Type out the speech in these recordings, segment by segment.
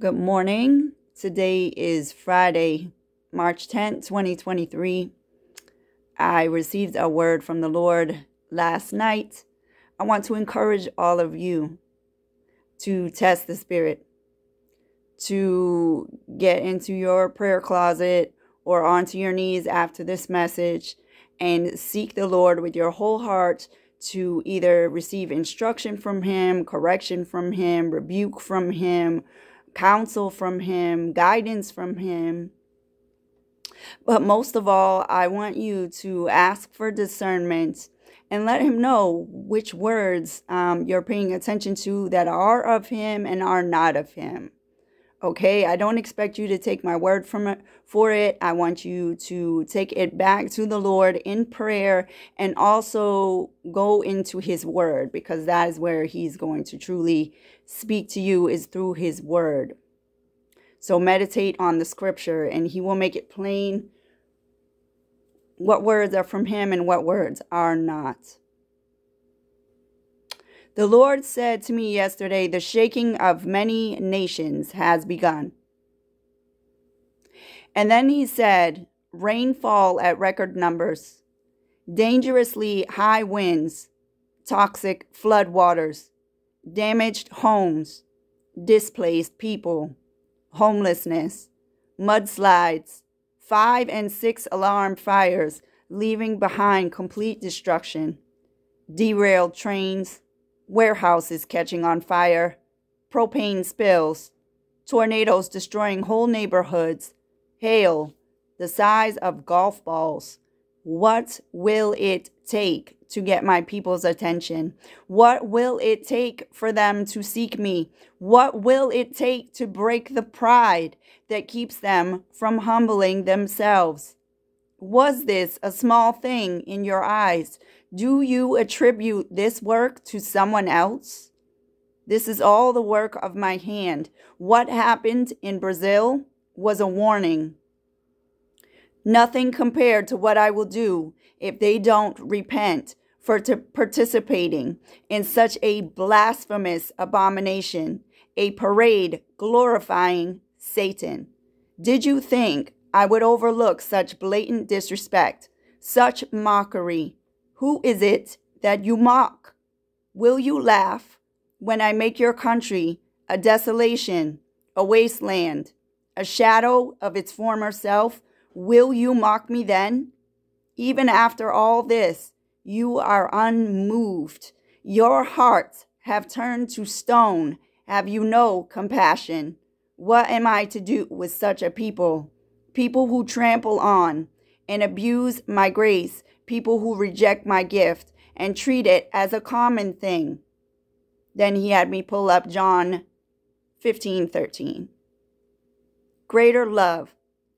Good morning. Today is Friday, March 10th, 2023. I received a word from the Lord last night. I want to encourage all of you to test the Spirit, to get into your prayer closet or onto your knees after this message and seek the Lord with your whole heart to either receive instruction from Him, correction from Him, rebuke from Him, counsel from Him, guidance from Him. But most of all, I want you to ask for discernment and let Him know which words um, you're paying attention to that are of Him and are not of Him. Okay, I don't expect you to take my word from it for it. I want you to take it back to the Lord in prayer and also go into his word because that is where he's going to truly speak to you is through his word. So meditate on the scripture and he will make it plain what words are from him and what words are not. The Lord said to me yesterday, The shaking of many nations has begun. And then he said, Rainfall at record numbers, dangerously high winds, toxic floodwaters, damaged homes, displaced people, homelessness, mudslides, five and six alarm fires, leaving behind complete destruction, derailed trains, warehouses catching on fire, propane spills, tornadoes destroying whole neighborhoods, hail the size of golf balls. What will it take to get my people's attention? What will it take for them to seek me? What will it take to break the pride that keeps them from humbling themselves? Was this a small thing in your eyes do you attribute this work to someone else? This is all the work of my hand. What happened in Brazil was a warning. Nothing compared to what I will do if they don't repent for participating in such a blasphemous abomination, a parade glorifying Satan. Did you think I would overlook such blatant disrespect, such mockery, who is it that you mock? Will you laugh when I make your country a desolation, a wasteland, a shadow of its former self? Will you mock me then? Even after all this, you are unmoved. Your hearts have turned to stone. Have you no compassion? What am I to do with such a people? People who trample on and abuse my grace people who reject my gift and treat it as a common thing. Then he had me pull up John 15 13. Greater love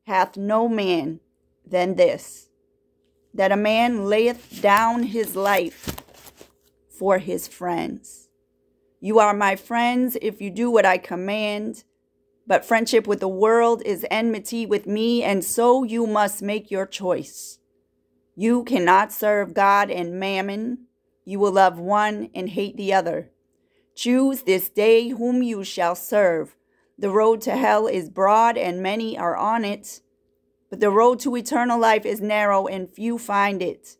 hath no man than this, that a man layeth down his life for his friends. You are my friends if you do what I command. But friendship with the world is enmity with me, and so you must make your choice. You cannot serve God and mammon. You will love one and hate the other. Choose this day whom you shall serve. The road to hell is broad and many are on it, but the road to eternal life is narrow and few find it.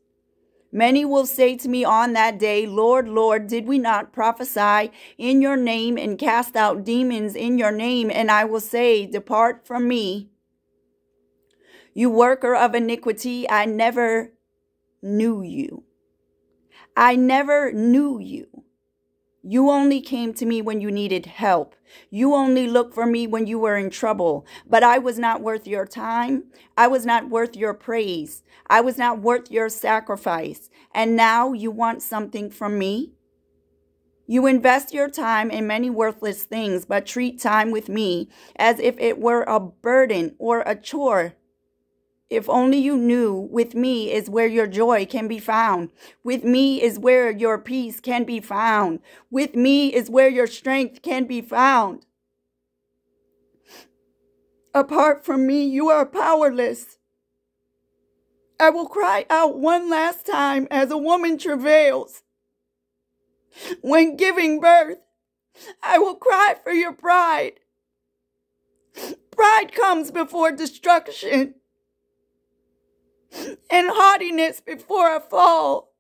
Many will say to me on that day, Lord, Lord, did we not prophesy in your name and cast out demons in your name? And I will say, Depart from me, you worker of iniquity, I never knew you. I never knew you. You only came to me when you needed help. You only looked for me when you were in trouble. But I was not worth your time. I was not worth your praise. I was not worth your sacrifice. And now you want something from me? You invest your time in many worthless things, but treat time with me as if it were a burden or a chore if only you knew, with me is where your joy can be found. With me is where your peace can be found. With me is where your strength can be found. Apart from me, you are powerless. I will cry out one last time as a woman travails. When giving birth, I will cry for your pride. Pride comes before destruction, and haughtiness before a fall.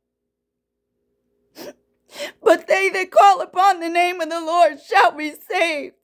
But they that call upon the name of the Lord shall be saved.